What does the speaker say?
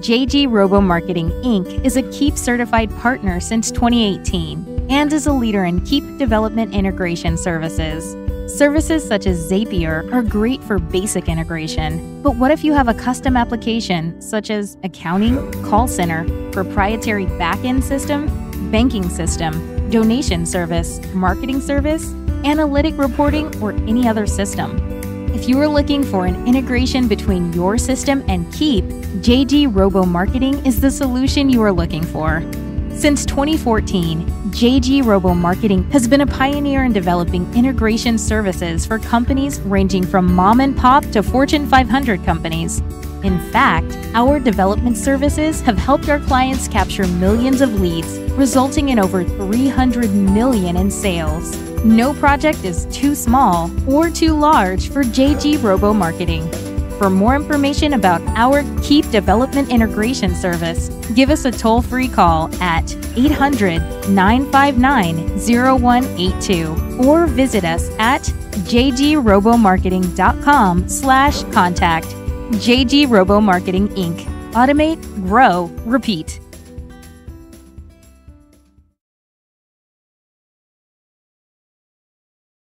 JG Robo Marketing Inc. is a Keap certified partner since 2018 and is a leader in Keap development integration services. Services such as Zapier are great for basic integration, but what if you have a custom application such as accounting, call center, proprietary backend system, banking system, donation service, marketing service, analytic reporting, or any other system? If you are looking for an integration between your system and Keap, JG Robo Marketing is the solution you are looking for. Since 2014, JG Robo Marketing has been a pioneer in developing integration services for companies ranging from mom and pop to Fortune 500 companies. In fact, our development services have helped our clients capture millions of leads, resulting in over 300 million in sales. No project is too small or too large for JG Robo Marketing. For more information about our Keap Development Integration Service, give us a toll free call at 800 959 0182 or visit us at jgrobomarketing.com slash contact. JG Robo Marketing Inc. Automate, grow, repeat.